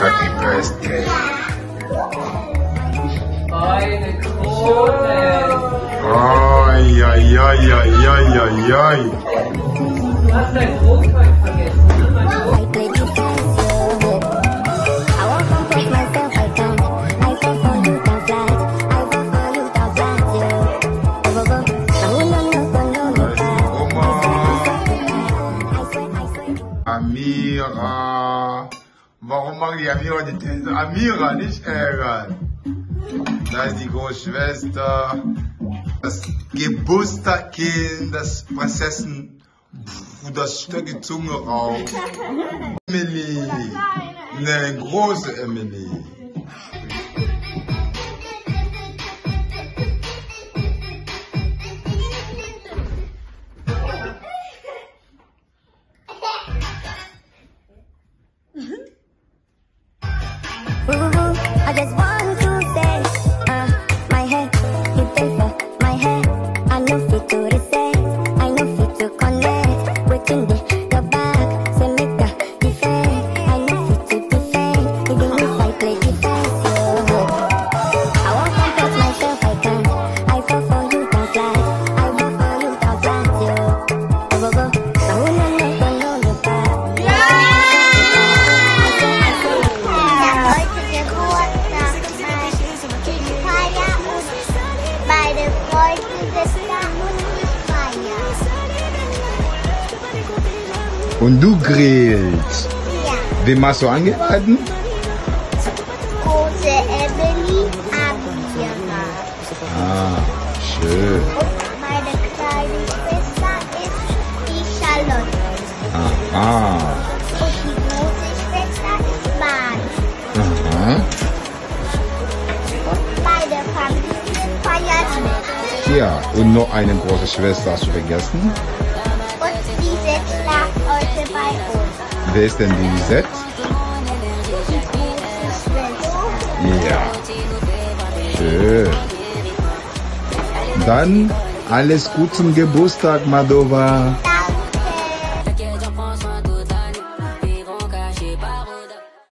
Happy Birthday. Eine Krone. Ai, ai, ai, ai, ai, ai, ai. Du hast dein Rotwein vergessen, Amira. Warum mag ich Amira die Tänze? Amira, nicht ärgern. Da ist die Großschwester. Das Geburtstagkind, das Prinzessin, das Stück Zunge raucht. Emily. Ne, große Emily. We're in the Und du grillst. Ja, Wem hast du eingeladen? große Emily Amira. Ah, schön. Und meine kleine Schwester ist die Charlotte. Aha. Ja, und noch eine große Schwester hast du vergessen. Und sitzt schlaft heute bei uns. Wer ist denn die Lisette? Die große Schwester. Ja. Schön. Dann alles gut zum Geburtstag, Madova.